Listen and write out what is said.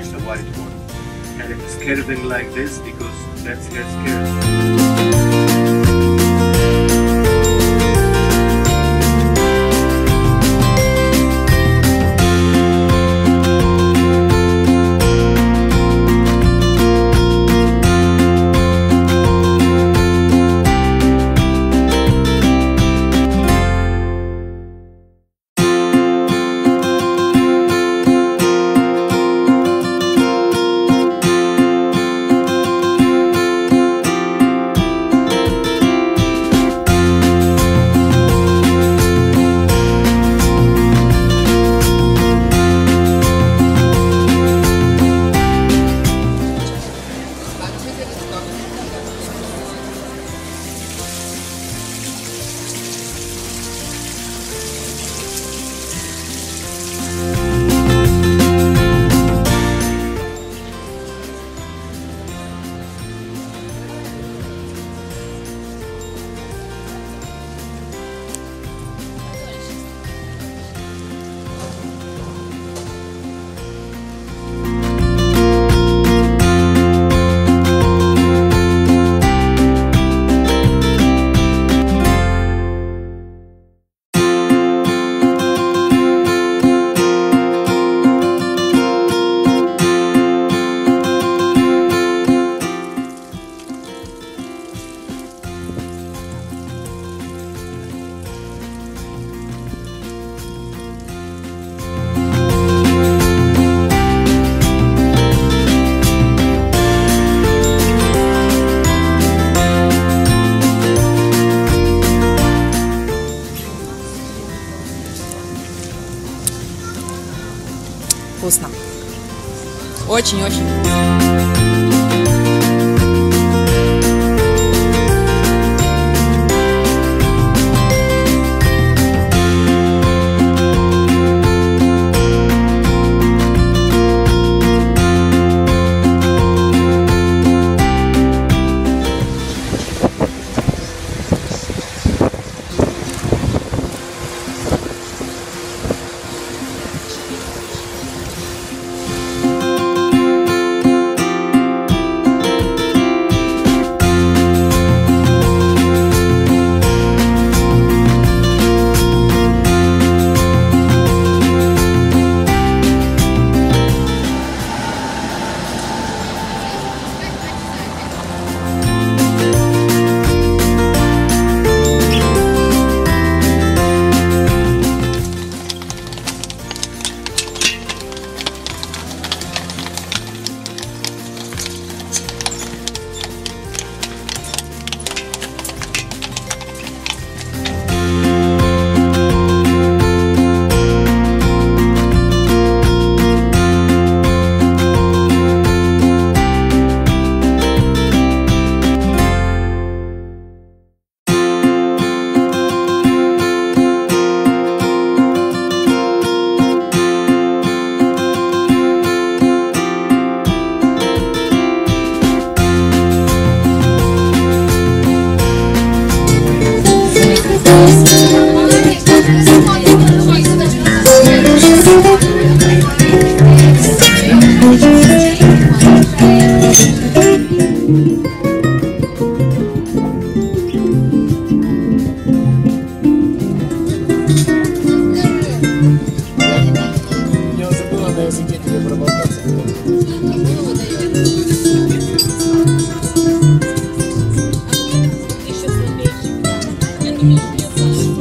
behind the white one. And it's curving like this because that's gets curved. Очень-очень. になります。